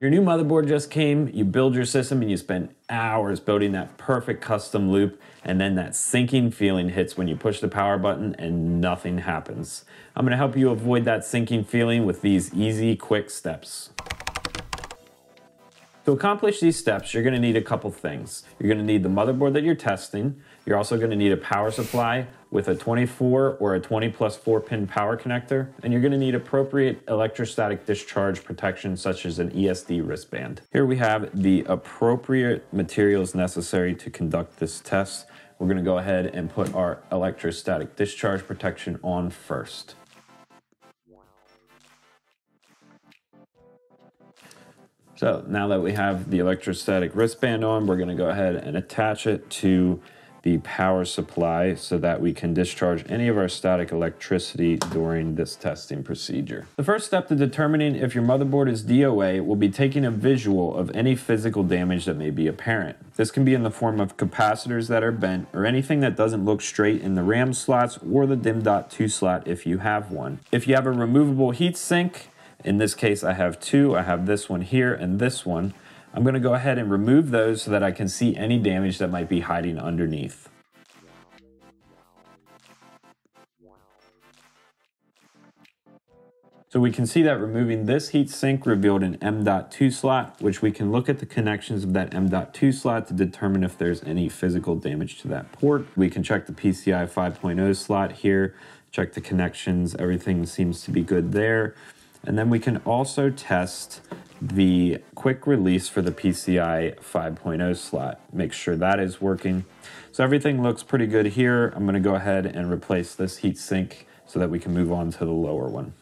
Your new motherboard just came, you build your system and you spend hours building that perfect custom loop, and then that sinking feeling hits when you push the power button and nothing happens. I'm gonna help you avoid that sinking feeling with these easy, quick steps. To accomplish these steps, you're gonna need a couple things. You're gonna need the motherboard that you're testing. You're also gonna need a power supply with a 24 or a 20 plus 4 pin power connector. And you're gonna need appropriate electrostatic discharge protection such as an ESD wristband. Here we have the appropriate materials necessary to conduct this test. We're gonna go ahead and put our electrostatic discharge protection on first. So now that we have the electrostatic wristband on, we're gonna go ahead and attach it to the power supply so that we can discharge any of our static electricity during this testing procedure. The first step to determining if your motherboard is DOA will be taking a visual of any physical damage that may be apparent. This can be in the form of capacitors that are bent or anything that doesn't look straight in the RAM slots or the DIMM.2 slot if you have one. If you have a removable heatsink, in this case, I have two. I have this one here and this one. I'm going to go ahead and remove those so that I can see any damage that might be hiding underneath. So we can see that removing this heatsink revealed an M.2 slot, which we can look at the connections of that M.2 slot to determine if there's any physical damage to that port. We can check the PCI 5.0 slot here, check the connections, everything seems to be good there. And then we can also test the quick release for the PCI 5.0 slot. Make sure that is working. So everything looks pretty good here. I'm gonna go ahead and replace this heatsink so that we can move on to the lower one.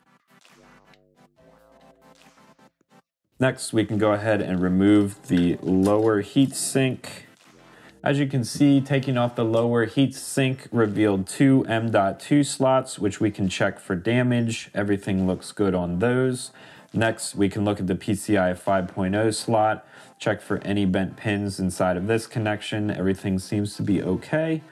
Next, we can go ahead and remove the lower heatsink. As you can see, taking off the lower heatsink revealed two M.2 slots, which we can check for damage. Everything looks good on those. Next, we can look at the PCI 5.0 slot, check for any bent pins inside of this connection. Everything seems to be okay.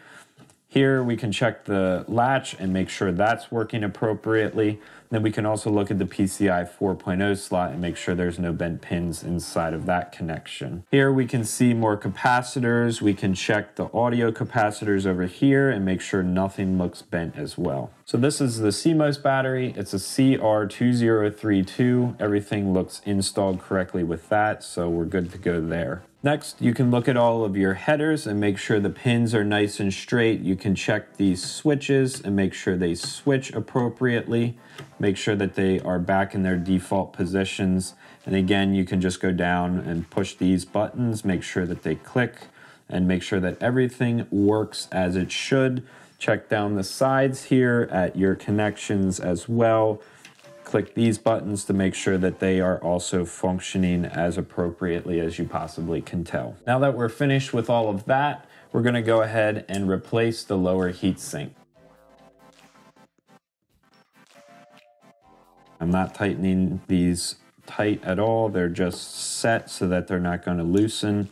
Here we can check the latch and make sure that's working appropriately. Then we can also look at the PCI 4.0 slot and make sure there's no bent pins inside of that connection. Here we can see more capacitors. We can check the audio capacitors over here and make sure nothing looks bent as well. So this is the CMOS battery. It's a CR2032. Everything looks installed correctly with that, so we're good to go there. Next, you can look at all of your headers and make sure the pins are nice and straight. You can check these switches and make sure they switch appropriately. Make sure that they are back in their default positions. And again, you can just go down and push these buttons, make sure that they click and make sure that everything works as it should. Check down the sides here at your connections as well click these buttons to make sure that they are also functioning as appropriately as you possibly can tell. Now that we're finished with all of that, we're gonna go ahead and replace the lower heatsink. I'm not tightening these tight at all. They're just set so that they're not gonna loosen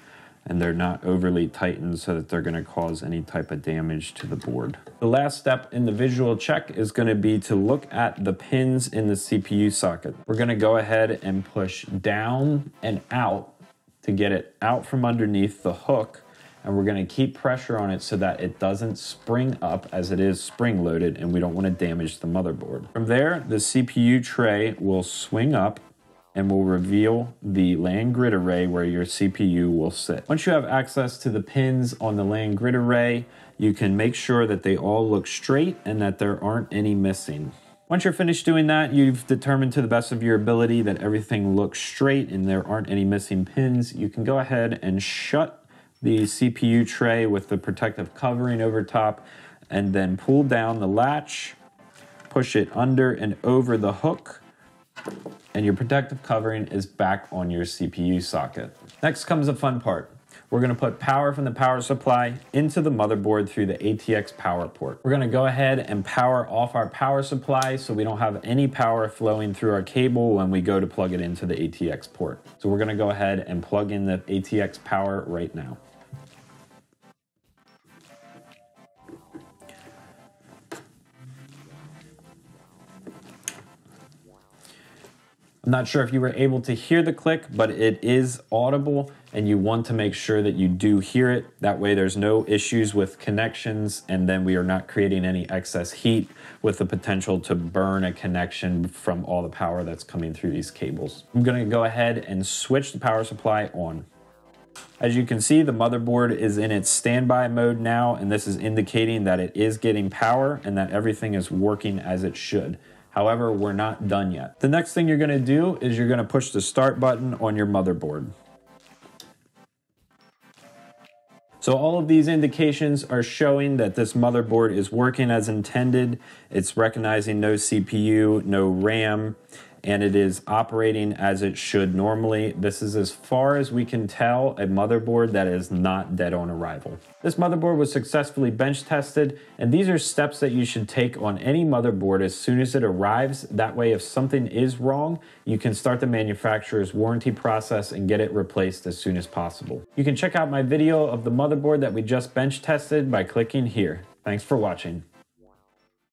and they're not overly tightened so that they're going to cause any type of damage to the board. The last step in the visual check is going to be to look at the pins in the CPU socket. We're going to go ahead and push down and out to get it out from underneath the hook and we're going to keep pressure on it so that it doesn't spring up as it is spring loaded and we don't want to damage the motherboard. From there, the CPU tray will swing up and will reveal the land grid array where your CPU will sit. Once you have access to the pins on the land grid array, you can make sure that they all look straight and that there aren't any missing. Once you're finished doing that, you've determined to the best of your ability that everything looks straight and there aren't any missing pins, you can go ahead and shut the CPU tray with the protective covering over top and then pull down the latch, push it under and over the hook, and your protective covering is back on your CPU socket. Next comes the fun part. We're gonna put power from the power supply into the motherboard through the ATX power port. We're gonna go ahead and power off our power supply so we don't have any power flowing through our cable when we go to plug it into the ATX port. So we're gonna go ahead and plug in the ATX power right now. Not sure if you were able to hear the click, but it is audible and you want to make sure that you do hear it. That way there's no issues with connections and then we are not creating any excess heat with the potential to burn a connection from all the power that's coming through these cables. I'm gonna go ahead and switch the power supply on. As you can see, the motherboard is in its standby mode now, and this is indicating that it is getting power and that everything is working as it should. However, we're not done yet. The next thing you're gonna do is you're gonna push the start button on your motherboard. So all of these indications are showing that this motherboard is working as intended. It's recognizing no CPU, no RAM, and it is operating as it should normally. This is as far as we can tell a motherboard that is not dead on arrival. This motherboard was successfully bench tested, and these are steps that you should take on any motherboard as soon as it arrives. That way, if something is wrong, you can start the manufacturer's warranty process and get it replaced as soon as possible. You can check out my video of the motherboard that we just bench tested by clicking here. Thanks for watching.